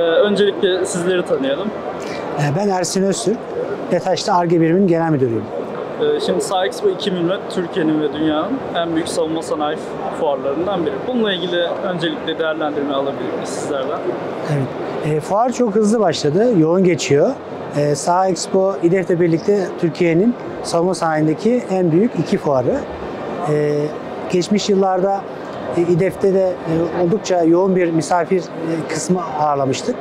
Ee, öncelikle sizleri tanıyalım. Ee, Ben Ersin Öztürk, Betaş'ta ARGE biriminin genel müdürüyüm. Ee, şimdi Sahexpo 2020 Türkiye'nin ve dünyanın en büyük savunma sanayi fuarlarından biri. Bununla ilgili öncelikle değerlendirme alabilir miyiz sizlerden? Evet. E, fuar çok hızlı başladı, yoğun geçiyor. E, Saha Expo, İDEF'le birlikte Türkiye'nin savunma sanayindeki en büyük iki fuarı. E, geçmiş yıllarda İDEF'te de e, oldukça yoğun bir misafir e, kısmı ağırlamıştık.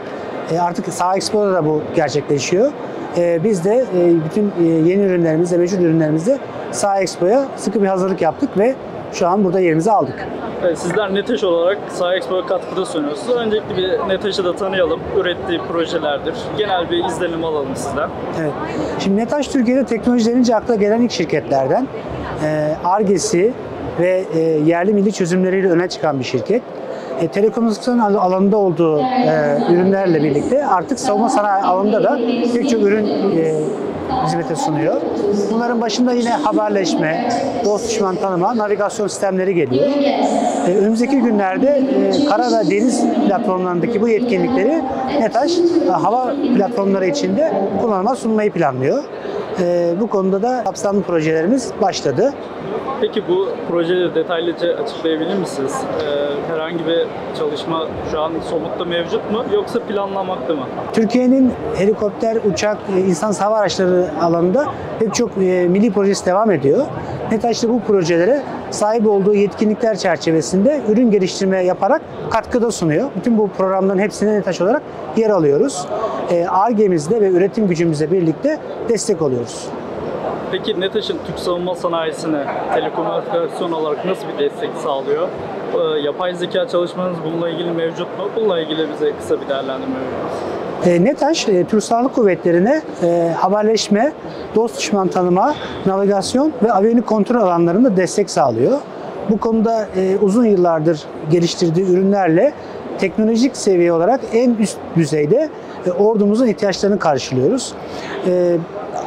E, artık Saha Expo'da da bu gerçekleşiyor. E, biz de e, bütün e, yeni ürünlerimizle, mevcut ürünlerimizle Saha Expo'ya sıkı bir hazırlık yaptık ve şu an burada yerimizi aldık. Evet, sizler NETEŞ olarak Sahexpo'ya katkıda sunuyorsunuz. Öncelikle bir NETEŞ'i de tanıyalım. Ürettiği projelerdir. Genel bir izlenim alalım sizden. Evet. Şimdi Netaş Türkiye'de teknoloji denince akla gelen ilk şirketlerden. Argesi ve e, yerli milli çözümleriyle öne çıkan bir şirket. E, telekomünikasyon al- alanında olduğu e, ürünlerle birlikte artık savunma sanayi alanında da pek çok ürün e, hizmete sunuyor. Bunların başında yine haberleşme, dost düşman tanıma, navigasyon sistemleri geliyor. E, önümüzdeki günlerde e, kara ve deniz platformlarındaki bu yetkinlikleri Netaş e, hava platformları içinde kullanıma sunmayı planlıyor. E, bu konuda da kapsamlı projelerimiz başladı. Peki bu projeleri detaylıca açıklayabilir misiniz? Ee, herhangi bir çalışma şu an somutta mevcut mu yoksa planlanmakta mı? Türkiye'nin helikopter, uçak, e, insansız hava araçları alanında pek çok e, milli projesi devam ediyor. Netaş da bu projelere sahip olduğu yetkinlikler çerçevesinde ürün geliştirme yaparak katkıda sunuyor. Bütün bu programların hepsine Netaş olarak yer alıyoruz. E, Ar-Ge'mizle ve üretim gücümüzle birlikte destek oluyoruz. Peki NETEŞ'in Türk savunma sanayisine telekomünikasyon olarak nasıl bir destek sağlıyor? Ee, yapay zeka çalışmanız bununla ilgili mevcut mu? Bununla ilgili bize kısa bir değerlendirme verir misiniz? E, NETAŞ, e, Türk Silahlı Kuvvetleri'ne e, haberleşme, dost düşman tanıma, navigasyon ve aviyonik kontrol alanlarında destek sağlıyor. Bu konuda e, uzun yıllardır geliştirdiği ürünlerle teknolojik seviye olarak en üst düzeyde e, ordumuzun ihtiyaçlarını karşılıyoruz. E,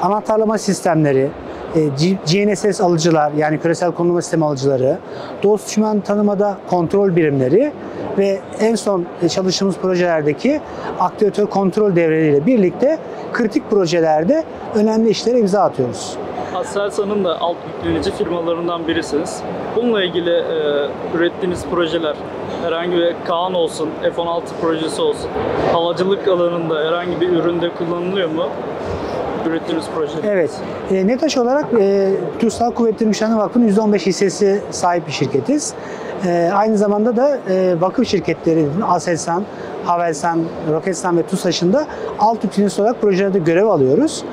anahtarlama sistemleri, e, GNSS alıcılar yani küresel konumlama sistemi alıcıları, dost düşman tanımada kontrol birimleri ve en son e, çalıştığımız projelerdeki aktüatör kontrol devreleriyle birlikte kritik projelerde önemli işlere imza atıyoruz. Aselsan'ın da alt yüklenici firmalarından birisiniz. Bununla ilgili e, ürettiğiniz projeler herhangi bir Kaan olsun, F-16 projesi olsun, havacılık alanında herhangi bir üründe kullanılıyor mu? Ürettiğiniz proje. Evet, e, NETAŞ olarak e, Türk Silahlı Kuvvetleri Müşahede Vakfı'nın %15 hissesi sahip bir şirketiz. E, aynı zamanda da e, vakıf şirketleri, Aselsan, Havelsan, Roketsan ve TUSAŞ'ın da alt yüklenisi olarak projelerde görev alıyoruz.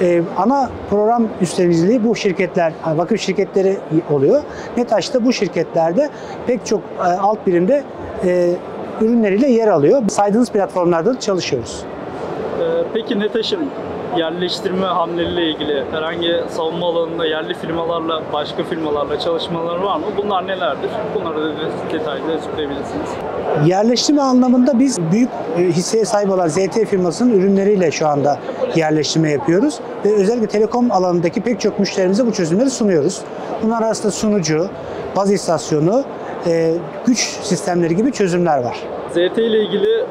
E, ana program üstleniciliği bu şirketler, vakıf şirketleri oluyor. NETAŞ da bu şirketlerde pek çok e, alt birimde e, ürünleriyle yer alıyor. Saydığınız platformlarda da çalışıyoruz. Ee, peki NETEŞ'in yerleştirme hamleleriyle ilgili herhangi savunma alanında yerli firmalarla, başka firmalarla çalışmaları var mı? Bunlar nelerdir? Bunları da detaylı açıklayabilirsiniz. Yerleştirme anlamında biz büyük e, hisseye sahip olan ZT firmasının ürünleriyle şu anda yerleştirme yapıyoruz. Ve özellikle telekom alanındaki pek çok müşterimize bu çözümleri sunuyoruz. Bunlar arasında sunucu, baz istasyonu, e, güç sistemleri gibi çözümler var. ZT ile ilgili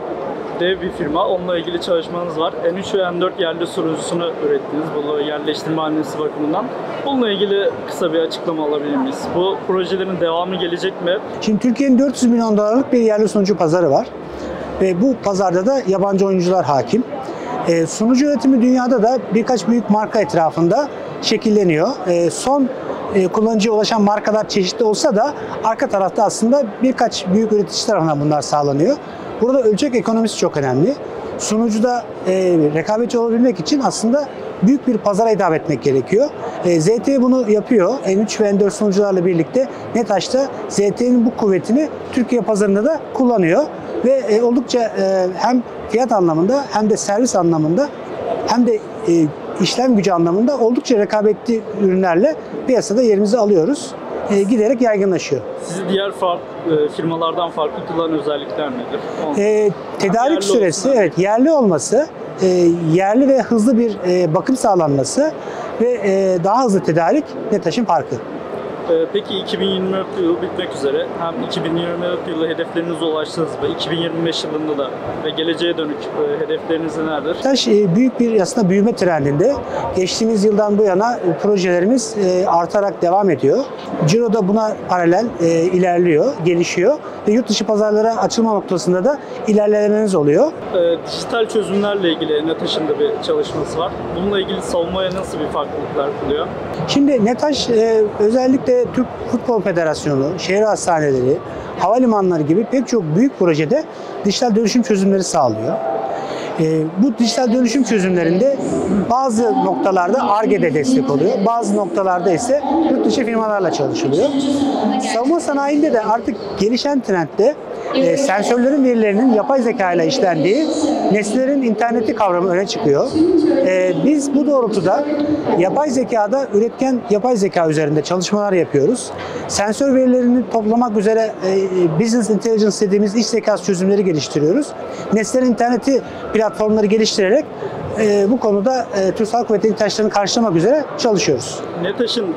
dev bir firma. Onunla ilgili çalışmanız var. N3 ve N4 yerli sunucusunu ürettiniz. Bu yerleştirme hamlesi bakımından. Bununla ilgili kısa bir açıklama alabilir miyiz? Bu projelerin devamı gelecek mi? Şimdi Türkiye'nin 400 milyon dolarlık bir yerli sunucu pazarı var. Ve bu pazarda da yabancı oyuncular hakim. E, sunucu üretimi dünyada da birkaç büyük marka etrafında şekilleniyor. E, son e, kullanıcıya ulaşan markalar çeşitli olsa da arka tarafta aslında birkaç büyük üretici tarafından bunlar sağlanıyor. Burada ölçek ekonomisi çok önemli. Sunucuda e, rekabetçi olabilmek için aslında büyük bir pazara hitap etmek gerekiyor. E, ZT bunu yapıyor. N3 ve N4 sunucularla birlikte NETAŞ'ta ZT'nin bu kuvvetini Türkiye pazarında da kullanıyor. Ve e, oldukça e, hem fiyat anlamında hem de servis anlamında hem de e, işlem gücü anlamında oldukça rekabetli ürünlerle piyasada yerimizi alıyoruz. E, giderek yaygınlaşıyor. Sizi diğer fark, e, firmalardan farklı kılan özellikler nedir? E, tedarik Yerli süresi olsun. evet yerli olması, e, yerli ve hızlı bir e, bakım sağlanması ve e, daha hızlı tedarik NETAŞ'ın farkı. Ee, Peki 2024 yılı bitmek üzere hem 2024 yılı hedeflerinize ulaştınız mı? 2025 yılında da ve geleceğe dönük e, hedefleriniz nelerdir? Beşiktaş e, büyük bir aslında büyüme trendinde. Geçtiğimiz yıldan bu yana e, projelerimiz e, artarak devam ediyor. Ciro da buna paralel ilerliyor, gelişiyor ve yurt dışı pazarlara açılma noktasında da ilerlememiz oluyor. Ee, Dijital çözümlerle ilgili NETAŞ'ın da bir çalışması var. Bununla ilgili savunmaya nasıl bir farklılıklar kılıyor? Şimdi NETAŞ e, Türk Futbol Federasyonu, şehir hastaneleri, havalimanları gibi pek çok büyük projede dijital dönüşüm çözümleri sağlıyor. E, bu dijital dönüşüm çözümlerinde bazı noktalarda ARGE'de destek oluyor. Bazı noktalarda ise yurt dışı firmalarla çalışılıyor. Savunma sanayinde de artık gelişen trendde e, sensörlerin verilerinin yapay zeka ile işlendiği nesnelerin interneti kavramı öne çıkıyor. E, biz bu doğrultuda yapay zekada üretken yapay zeka üzerinde çalışmalar yapıyoruz. Sensör verilerini toplamak üzere e, business intelligence dediğimiz iş zekası çözümleri geliştiriyoruz. Nesnelerin interneti platformları geliştirerek e, bu konuda e, Türk Hava Kuvvetleri ihtiyaçlarını karşılamak üzere çalışıyoruz. NETAŞ'ın e,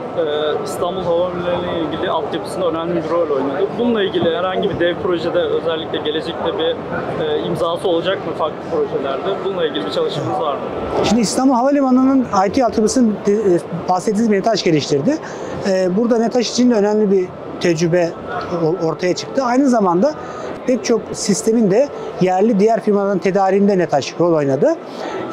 İstanbul Havalimanı ile ilgili altyapısında önemli bir rol oynadı. Bununla ilgili herhangi bir dev projede özellikle gelecekte bir e, imzası olacak mı farklı projelerde? Bununla ilgili bir çalışmanız var mı? Şimdi İstanbul Havalimanı'nın IT altyapısını e, bahsettiğiniz bir NETAŞ geliştirdi. E, Burada NETAŞ için de önemli bir tecrübe ortaya çıktı. Aynı zamanda pek çok sistemin de yerli diğer firmaların tedariğinde NETAŞ rol oynadı.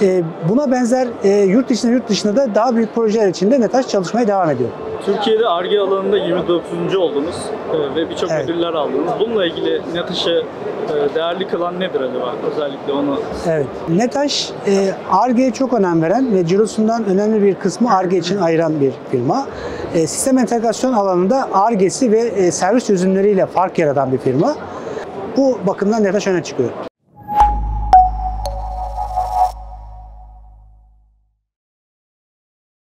E, Buna benzer e, yurt içinde yurt dışında da daha büyük projeler içinde NETAŞ çalışmaya devam ediyor. Türkiye'de ARGE alanında 29. oldunuz e, ve birçok Evet. ödüller aldınız. Bununla ilgili NETAŞ'ı e, değerli kılan nedir acaba? Özellikle onu Evet. NETAŞ e, ARGE'ye çok önem veren ve cirosundan önemli bir kısmı ARGE için ayıran bir firma. Sistem entegrasyon alanında ARGE'si ve servis çözümleriyle fark yaratan bir firma. Bu bakımdan NETAŞ öne çıkıyor.